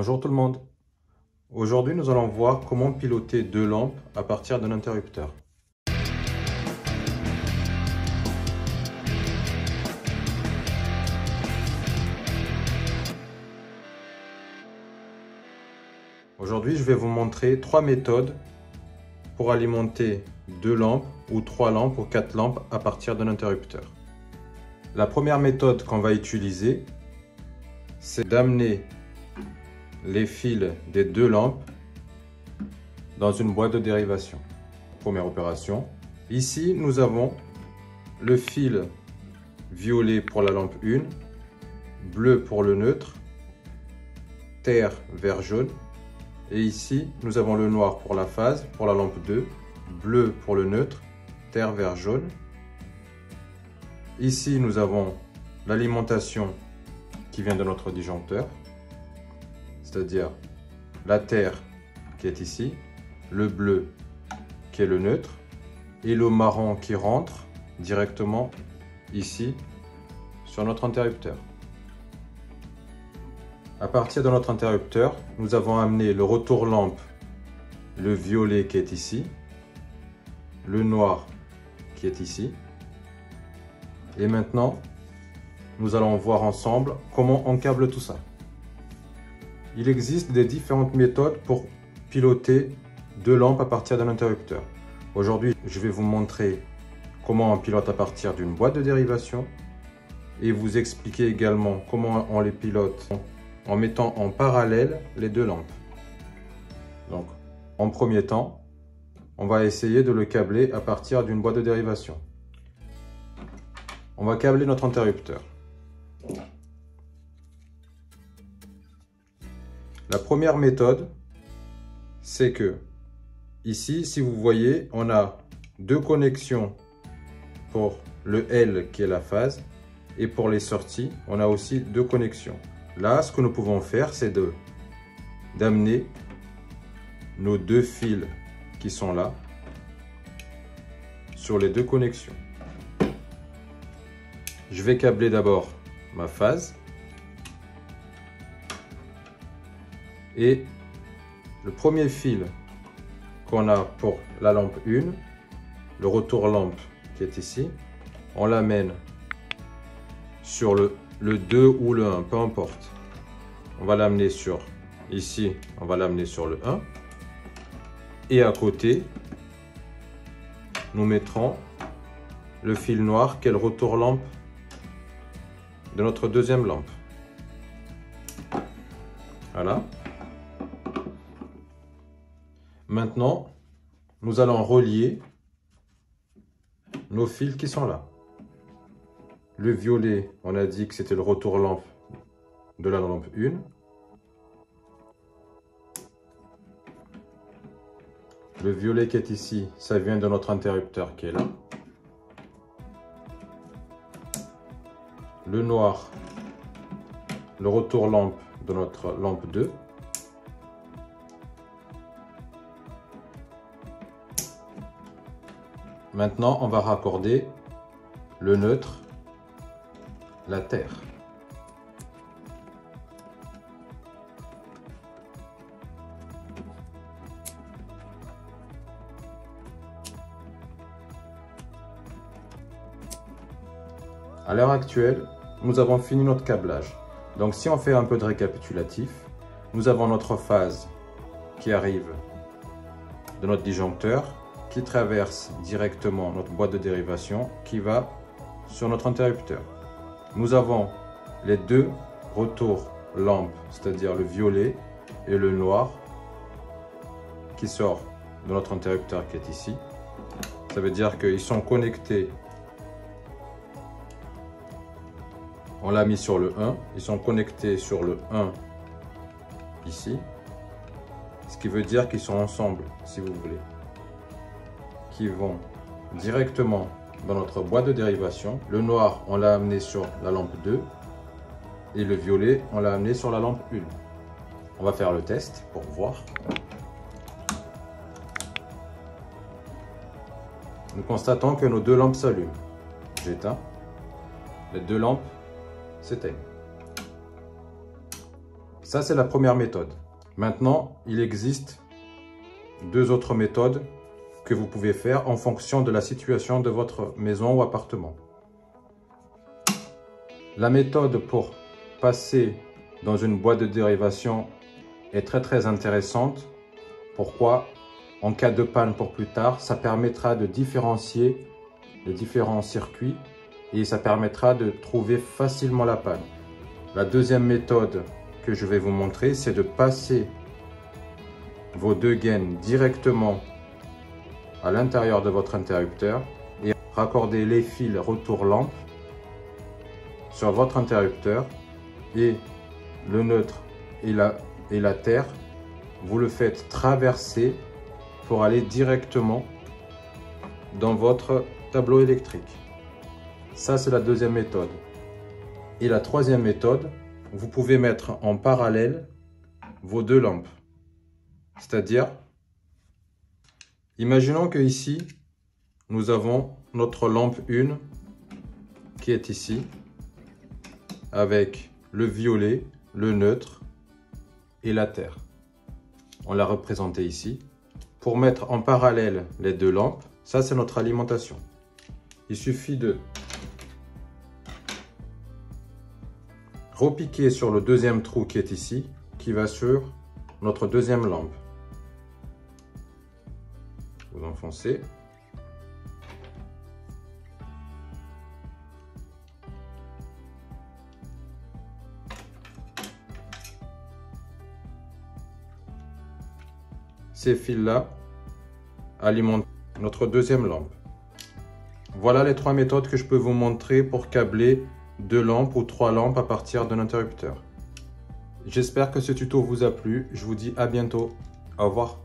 Bonjour tout le monde. Aujourd'hui, nous allons voir comment piloter deux lampes à partir d'un interrupteur. Aujourd'hui, je vais vous montrer trois méthodes pour alimenter deux lampes ou trois lampes ou quatre lampes à partir d'un interrupteur. La première méthode qu'on va utiliser, c'est d'amener les fils des deux lampes dans une boîte de dérivation. Première opération. Ici, nous avons le fil violet pour la lampe 1, bleu pour le neutre, terre, vert, jaune. Et ici, nous avons le noir pour la phase, pour la lampe 2, bleu pour le neutre, terre, vert, jaune. Ici, nous avons l'alimentation qui vient de notre disjoncteur, c'est-à-dire la terre qui est ici, le bleu qui est le neutre, et le marron qui rentre directement ici sur notre interrupteur. À partir de notre interrupteur, nous avons amené le retour lampe, le violet qui est ici, le noir qui est ici, et maintenant, nous allons voir ensemble comment on câble tout ça. Il existe des différentes méthodes pour piloter deux lampes à partir d'un interrupteur. Aujourd'hui, je vais vous montrer comment on pilote à partir d'une boîte de dérivation et vous expliquer également comment on les pilote en mettant en parallèle les deux lampes. Donc, en premier temps, on va essayer de le câbler à partir d'une boîte de dérivation. On va câbler notre interrupteur. La première méthode, c'est que ici, si vous voyez, on a deux connexions pour le L qui est la phase et pour les sorties, on a aussi deux connexions. Là, ce que nous pouvons faire, c'est d'amener nos deux fils qui sont là sur les deux connexions. Je vais câbler d'abord ma phase. Et le premier fil qu'on a pour la lampe 1, le retour lampe qui est ici, on l'amène sur le, le 2 ou le 1, peu importe. On va l'amener sur, ici, on va l'amener sur le 1. Et à côté, nous mettrons le fil noir qui est le retour lampe de notre deuxième lampe. Voilà. Maintenant, nous allons relier nos fils qui sont là. Le violet, on a dit que c'était le retour lampe de la lampe 1. Le violet qui est ici, ça vient de notre interrupteur qui est là. le noir, le retour lampe de notre lampe 2. Maintenant, on va raccorder le neutre, la terre. À l'heure actuelle, nous avons fini notre câblage. Donc si on fait un peu de récapitulatif, nous avons notre phase qui arrive de notre disjoncteur, qui traverse directement notre boîte de dérivation, qui va sur notre interrupteur. Nous avons les deux retours lampes, c'est-à-dire le violet et le noir, qui sort de notre interrupteur qui est ici. Ça veut dire qu'ils sont connectés On l'a mis sur le 1. Ils sont connectés sur le 1 ici. Ce qui veut dire qu'ils sont ensemble, si vous voulez. Vont directement dans notre boîte de dérivation. Le noir, on l'a amené sur la lampe 2. Et le violet, on l'a amené sur la lampe 1. On va faire le test pour voir. Nous constatons que nos deux lampes s'allument. J'éteins. Les deux lampes c'était Ça, c'est la première méthode. Maintenant, il existe deux autres méthodes que vous pouvez faire en fonction de la situation de votre maison ou appartement. La méthode pour passer dans une boîte de dérivation est très très intéressante. Pourquoi? En cas de panne pour plus tard, ça permettra de différencier les différents circuits et ça permettra de trouver facilement la panne. La deuxième méthode que je vais vous montrer, c'est de passer vos deux gaines directement à l'intérieur de votre interrupteur et raccorder les fils retour lampe sur votre interrupteur et le neutre et la, et la terre, vous le faites traverser pour aller directement dans votre tableau électrique. Ça, c'est la deuxième méthode. Et la troisième méthode, vous pouvez mettre en parallèle vos deux lampes. C'est-à-dire, imaginons que ici, nous avons notre lampe 1 qui est ici, avec le violet, le neutre et la terre. On l'a représenté ici. Pour mettre en parallèle les deux lampes, ça c'est notre alimentation. Il suffit de repiquer sur le deuxième trou qui est ici, qui va sur notre deuxième lampe. Vous enfoncez ces fils-là alimentent notre deuxième lampe. Voilà les trois méthodes que je peux vous montrer pour câbler deux lampes ou trois lampes à partir d'un interrupteur. J'espère que ce tuto vous a plu. Je vous dis à bientôt. Au revoir.